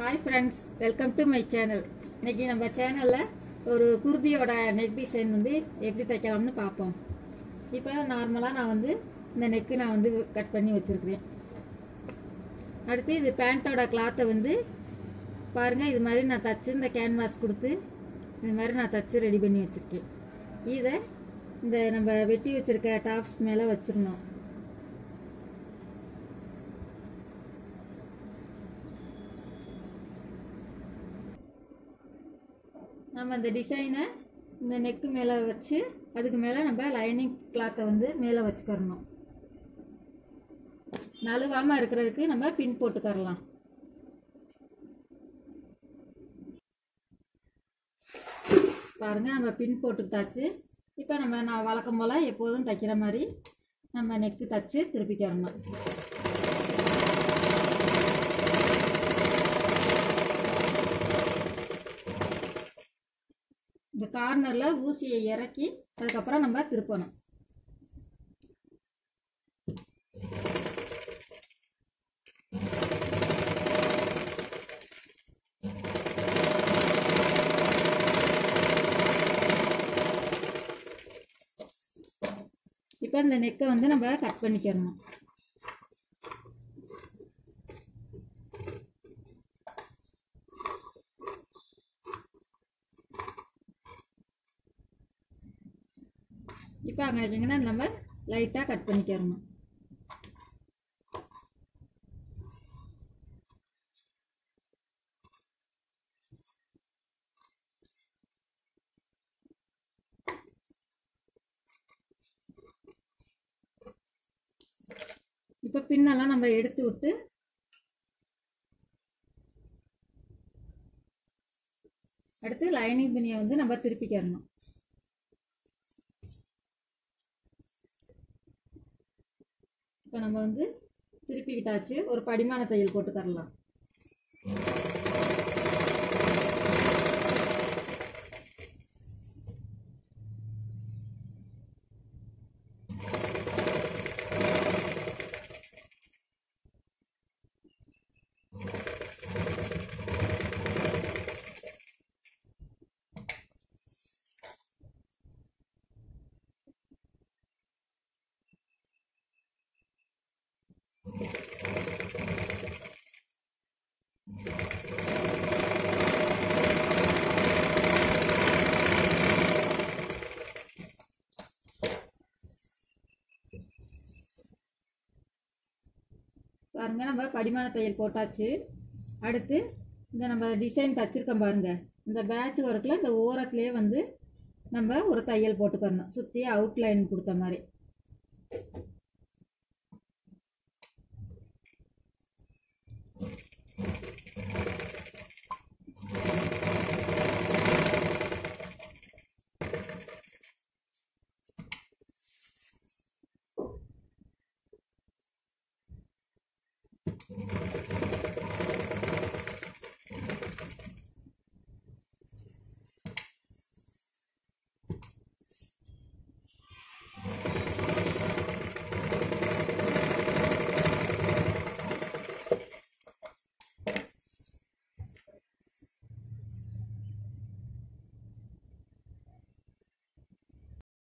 Hi friends welcome to my channel இன்னைக்கு நம்ம சேனலில் ஒரு குருதியோட நெக் டிசைன் வந்து எப்படி தைக்கலாம்னு பார்ப்போம். இப்போ நார்மலாக நான் வந்து இந்த நெக்கு நான் வந்து கட் பண்ணி வச்சுருக்கிறேன். அடுத்து இது பேண்ட்டோட கிளாத்தை வந்து பாருங்கள் இது மாதிரி நான் தச்சு இந்த கேன்வாஸ் கொடுத்து இது மாதிரி நான் தச்சு ரெடி பண்ணி வச்சுருக்கேன். இதை இந்த நம்ம வெட்டி வச்சுருக்க டாப்ஸ் மேலே வச்சிடணும். நம்ம இந்த டிசைனை இந்த நெக்கு மேலே வச்சு அதுக்கு மேலே நம்ம லைனிங் கிளாத்தை வந்து மேலே வச்சுக்கிறணும். நழுவாமல் இருக்கிறதுக்கு நம்ம பின் போட்டுக்கரலாம் பாருங்கள் நம்ம பின் போட்டுக்கிட்டாச்சு. இப்போ நம்ம நான் வழக்கம் போல் எப்போதும் தைக்கிற மாதிரி நம்ம நெக்கு தைச்சி திருப்பிக்கிறணும் இந்த கார்னரில் ஊசியை இறக்கி அதுக்கப்புறம் நம்ம திருப்பணும். இப்போ இந்த நெக்கை வந்து நம்ம கட் பண்ணிக்கிறணும் இப்போ அங்கே வச்சிங்கன்னா நம்ம லைட்டாக கட் பண்ணிக்கிறணும் இப்போ பின்னெல்லாம் நம்ம எடுத்து விட்டு அடுத்து லைனிங் துணியை வந்து நம்ம திருப்பிக்கிறணும் இப்போ நம்ம வந்து திருப்பிக்கிட்டாச்சு ஒரு படிமான தையல் போட்டு பாருங்க. நம்ம படிமான தையல் போட்டாச்சு. அடுத்து இந்த நம்ம டிசைன் தச்சிருக்கோம் பாருங்கள் இந்த பேட்ச் ஒர்க்கில் இந்த ஓரத்துலேயே வந்து நம்ம ஒரு தையல் போட்டுக்கணும். சுற்றி அவுட்லைன் கொடுத்த மாதிரி.